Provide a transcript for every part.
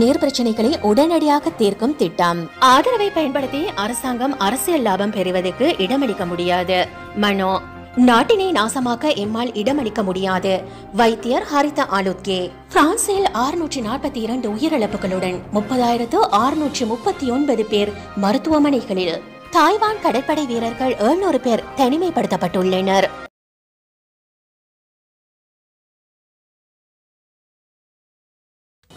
நீர் பிரச்சனைகளை உடனடியாக தீர்க்கும் திட்டம். ஆதரவை பயன்படுத்தி அரசாங்கம் அரசியல் லாபம் பெறுவதற்கு இடமளிக்க முடியாது. மனோ நாட்டினை நாசமாக்க எம்மால் இடமளிக்க முடியாது. வைத்தியர் ஹரிதா ஆலுத்கே. பிரான்சில் ஆறுநூற்றி நாற்பத்தி இரண்டு உயிரிழப்புகளுடன் முப்பதாயிரத்து அறுநூற்று முப்பத்தி ஒன்பது பேர் மருத்துவமனைகளில். தாய்வான் கடற்படை வீரர்கள் எழுநூறு பேர் தனிமைப்படுத்தப்பட்டுள்ளனர்.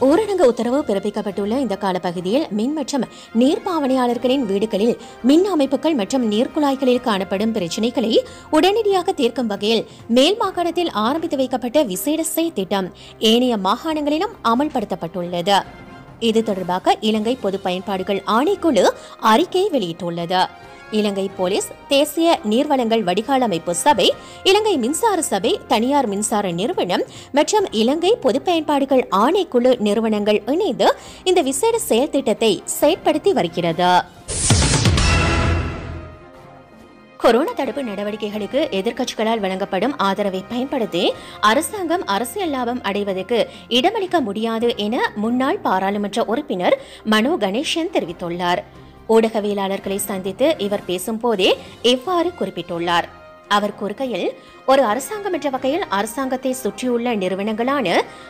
ஊரடங்கு உத்தரவு பிறப்பிக்கப்பட்டுள்ள இந்த காலப்பகுதியில் மின் மற்றும் நீர் பாவனையாளர்களின் வீடுகளில் மின் அமைப்புகள் மற்றும் நீர்க்குழாய்களில் காணப்படும் பிரச்சினைகளை உடனடியாக தீர்க்கும் வகையில் மேல் மாகாணத்தில் ஆரம்பித்து வைக்கப்பட்ட விசேட செய் திட்டம் ஏனைய மாகாணங்களிலும் அமல்படுத்தப்பட்டுள்ளது. இது தொடர்பாக இலங்கை பொது பயன்பாடுகள் ஆணைக்குழு அறிக்கை வெளியிட்டுள்ளது. இலங்கை போலீஸ் தேசிய நீர்வளங்கள் வடிகால் அமைப்பு சபை இலங்கை மின்சார சபை தனியார் மின்சார நிறுவனம் மற்றும் இலங்கை பொது பயன்பாடுகள் ஆணைக்குழு நிறுவனங்கள் இணைந்து இந்த விசேட செயல் திட்டத்தை செயற்படுத்தி வருகிறது. கொரோனா தடுப்பு நடவடிக்கைகளுக்கு எதிர்க்கட்சிகளால் வழங்கப்படும் ஆதரவை பயன்படுத்தி அரசாங்கம் அரசியல் லாபம் அடைவதற்கு இடமளிக்க முடியாது என முன்னாள் பாராளுமன்ற உறுப்பினர் மனோ கணேசன் தெரிவித்துள்ளார். ஊடகவியலாளர்களை சந்தித்து இவர் பேசும்போதே இவ்வாறு குறிப்பிட்டுள்ளார். அவர் கூறுகையில் ஒரு அரசாங்கம் என்ற வகையில் அரசாங்கத்தை சுற்றியுள்ள நிறுவனங்களான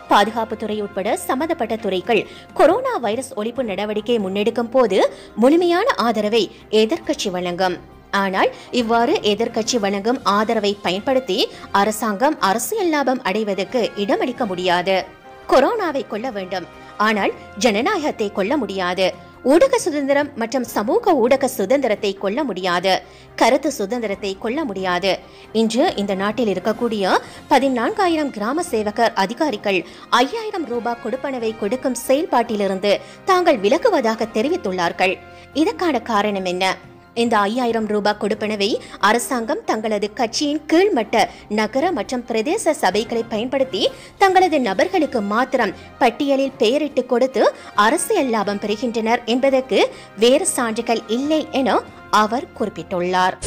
பாதுகாப்புத்துறை உட்பட சம்பந்தப்பட்ட துறைகள் கொரோனா வைரஸ் ஒழிப்பு நடவடிக்கை முன்னெடுக்கும் போது முழுமையான ஆதரவை எதிர்க்கட்சி வழங்கும். ஆனால் இவ்வாறு எதிர்க்கட்சி வழங்கும் ஆதரவை பயன்படுத்தி அரசாங்கம் அரசியல் லாபம் அடைவதற்கு இடமளிக்க முடியாது. கொரோனாவை கொள்ள வேண்டும். ஆனால் ஜனநாயகத்தை கொள்ள முடியாது. ஊடக சுதந்திரம் மற்றும் சமூக ஊடக சுதந்திரத்தை கொல்ல முடியாது. கருத்து சுதந்திரத்தை கொல்ல முடியாது. இன்று இந்த நாட்டில் இருக்கக்கூடிய பதினான்காயிரம் கிராம சேவகர் அதிகாரிகள் ஐயாயிரம் ரூபாய் கொடுப்பனவை கொடுக்கும் செயல்பாட்டிலிருந்து தாங்கள் விலகுவதாக தெரிவித்துள்ளார்கள். இதற்கான காரணம் என்ன? இந்த ஐயாயிரம் ரூபாய் கொடுப்பனவை அரசாங்கம் தங்களது கட்சியின் கீழ்மட்ட நகர மற்றும் பிரதேச சபைகளை பயன்படுத்தி தங்களது நபர்களுக்கு மாத்திரம் பட்டியலில் பெயரிட்டு கொடுத்து அரசியல் லாபம் பெறுகின்றனர் என்பதற்கு வேறு சான்றுகள் இல்லை என அவர் குறிப்பிட்டுள்ளார்.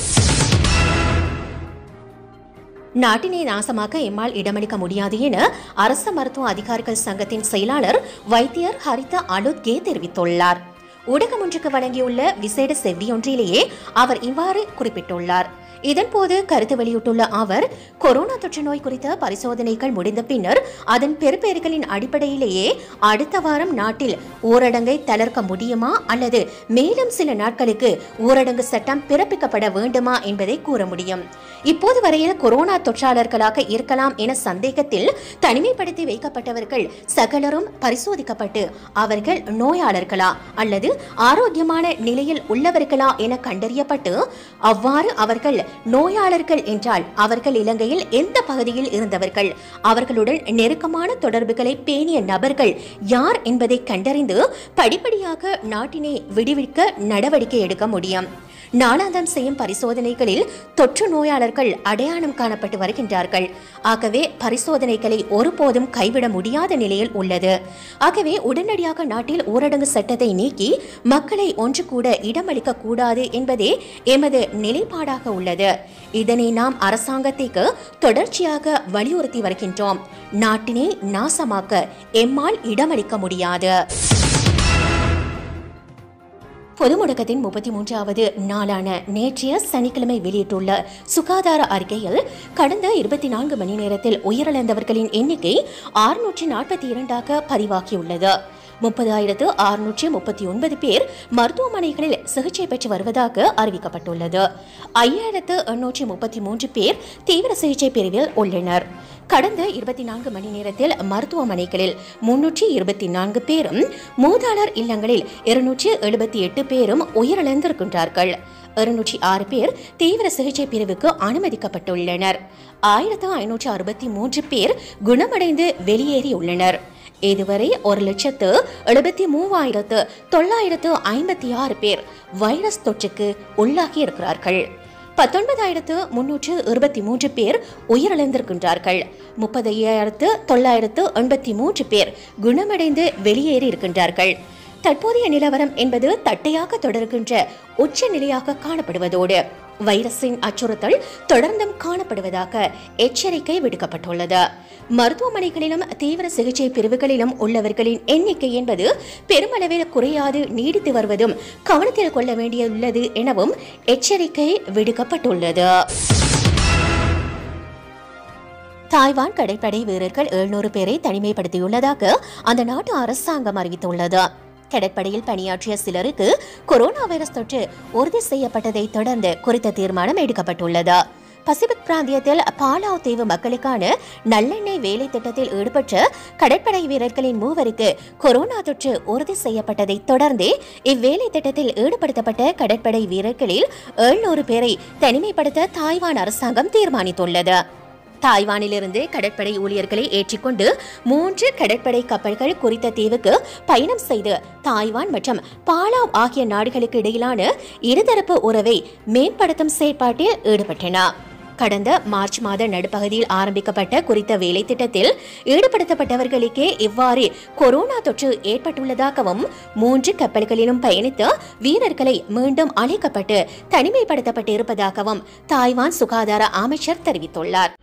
நாட்டினை நாசமாக எம்மால் இடமளிக்க முடியாது என அரசு மருத்துவ அதிகாரிகள் சங்கத்தின் செயலாளர் வைத்தியர் ஹரிதா அனுத்கே தெரிவித்துள்ளார். ஊடகம் ஒன்றுக்கு வழங்கியுள்ள விசேட செவ்வியொன்றிலேயே அவர் இவ்வாறு குறிப்பிட்டுள்ளார். இதன்போது கருத்து வெளியிட்டுள்ள அவர் கொரோனா தொற்று நோய் குறித்த பரிசோதனைகள் முடிந்த பின்னர் அதன் பெறுபேறுகளின் அடிப்படையிலேயே அடுத்த வாரம் நாட்டில் ஊரடங்கை தளர்க்க முடியுமா அல்லது மேலும் சில நாட்களுக்கு ஊரடங்கு சட்டம் பிறப்பிக்கப்பட வேண்டுமா என்பதை கூற முடியும். இப்போது வரையில் கொரோனா தொற்றாளர்களாக இருக்கலாம் என சந்தேகத்தில் தனிமைப்படுத்தி வைக்கப்பட்டவர்கள் சகலரும் பரிசோதிக்கப்பட்டு அவர்கள் நோயாளர்களா அல்லது ஆரோக்கியமான நிலையில் உள்ளவர்களா என கண்டறியப்பட்டு அவ்வாறு அவர்கள் நோயாளர்கள் என்றால் அவர்கள் இலங்கையில் எந்த பகுதியில் இருந்தவர்கள்? அவர்களுடன் நெருக்கமான தொடர்புகளை பேணிய நபர்கள் யார் என்பதை கண்டறிந்து படிப்படியாக நாட்டினை விடுவிக்க நடவடிக்கை எடுக்க முடியும். நாளாந்தம் செய்யும் பரிசோதனைகளில் தொற்று நோயாளர்கள் அடையாளம் காணப்பட்டு வருகின்றார்கள். ஆகவே பரிசோதனைகளை ஒருபோதும் கைவிட முடியாத நிலையில் உள்ளது. ஆகவே உடனடியாக நாட்டில் ஊரடங்கு சட்டத்தை நீக்கி மக்களை ஒன்று கூட இடமளிக்க கூடாது என்பதே எமது நிலைப்பாடாக உள்ளது. இதனை நாம் அரசாங்கத்திற்கு தொடர்ச்சியாக வலியுறுத்தி வருகின்றோம். நாட்டினை நாசமாக்க எம்மால் இடமளிக்க முடியாது. பொது முடக்கத்தின் முப்பத்தி மூன்றாவது நாளான நேற்றைய சனிக்கிழமை வெளியிட்டுள்ள சுகாதார அறிக்கையில் கடந்த இருபத்தி நான்கு மணி நேரத்தில் உயிரிழந்தவர்களின் எண்ணிக்கை ஆறுநூற்றி நாற்பத்தி இரண்டாக பதிவாகியுள்ளது. முப்பதாயிரத்து ஆறுநூற்றி முப்பத்தி ஒன்பது பேர் மருத்துவமனைகளில் சிகிச்சை பெற்று வருவதாக அறிவிக்கப்பட்டுள்ளது. ஐயாயிரத்து எண்ணூற்றி முப்பத்தி மூன்று பேர் தீவிர சிகிச்சை பிரிவில் உள்ளனர். கடந்த இருபத்தி நான்கு மணி நேரத்தில் மருத்துவமனைகளில் முன்னூற்றி இருபத்தி நான்கு பேரும் மூதாளர் இல்லங்களில் இருநூற்றி எழுபத்தி எட்டு பேரும் உயிரிழந்திருக்கின்றார்கள். இருநூற்றி ஆறு பேர் தீவிர சிகிச்சை பிரிவுக்கு அனுமதிக்கப்பட்டுள்ளனர். ஆயிரத்து ஐநூற்று அறுபத்தி மூன்று பேர் குணமடைந்து வெளியேறியுள்ளனர். இதுவரை ஒரு லட்சத்து எழுபத்தி மூவாயிரத்து தொள்ளாயிரத்து ஐம்பத்தி ஆறு பேர் வைரஸ் தொற்றுக்கு உள்ளாகி இருக்கிறார்கள் பத்தொன்பதாயிரத்து முன்னூற்று இருபத்தி மூன்று பேர் உயிரிழந்திருக்கின்றார்கள். முப்பதையாயிரத்து தொள்ளாயிரத்து எண்பத்தி மூன்று பேர் குணமடைந்து வெளியேறி இருக்கின்றார்கள் தற்போதைய நிலவரம் என்பது தட்டையாக தொடர்கின்ற உச்ச நிலையாக காணப்படுவதோடு வைரஸின் அச்சுறுத்தல் தொடர்ந்தும் காணப்படுவதாக எச்சரிக்கை விடுக்கப்பட்டுள்ளது. மருத்துவமனைகளிலும் தீவிர சிகிச்சை பிரிவுகளிலும் உள்ளவர்களின் எண்ணிக்கை என்பது பெருமளவில் குறையாது நீடித்து வருவதும் கவனத்தில் கொள்ள வேண்டியுள்ளது எனவும் எச்சரிக்கை விடுக்கப்பட்டுள்ளது. தாய்வான் கடற்படை வீரர்கள் எழுநூறு பேரை தனிமைப்படுத்தியுள்ளதாக அந்த நாட்டு அரசாங்கம் அறிவித்துள்ளது. கடற்படையில் பணியாற்றிய சிலருக்கு கொரோனா வைரஸ் தொற்று உறுதி செய்யப்பட்டதை தொடர்ந்து குறித்த தீர்மானம் எடுக்கப்பட்டுள்ளது. பசிபிக் பிராந்தியத்தில் பாலாவ் தீவு மக்களுக்கான நல்லெண்ணெய் வேலை திட்டத்தில் ஈடுபட்ட கடற்படை வீரர்களின் மூவருக்கு கொரோனா தொற்று உறுதி செய்யப்பட்டதை தொடர்ந்தே இவ்வேலை திட்டத்தில் ஈடுபடுத்தப்பட்ட கடற்படை வீரர்களில் எழுநூறு பேரை தனிமைப்படுத்த தாய்வான் அரசாங்கம் தீர்மானித்துள்ளது. தாய்வானிலிருந்து கடற்படை ஊழியர்களை ஏற்றிக்கொண்டு மூன்று கடற்படை கப்பல்கள் குறித்த தீவுக்கு பயணம் செய்து தாய்வான் மற்றும் பாலாவ் ஆகிய நாடுகளுக்கு இடையிலான இருதரப்பு உறவை மேம்படுத்தும் செயற்பாட்டில் ஈடுபட்டன. கடந்த மார்ச் மாத நடுப்பகுதியில் ஆரம்பிக்கப்பட்ட குறித்த வேலை திட்டத்தில் ஈடுபடுத்தப்பட்டவர்களுக்கே இவ்வாறு கொரோனா தொற்று ஏற்பட்டுள்ளதாகவும் மூன்று கப்பல்களிலும் பயணித்து வீரர்களை மீண்டும் அழைக்கப்பட்டு தனிமைப்படுத்தப்பட்டு இருப்பதாகவும் தாய்வான் சுகாதார அமைச்சர் தெரிவித்துள்ளார்.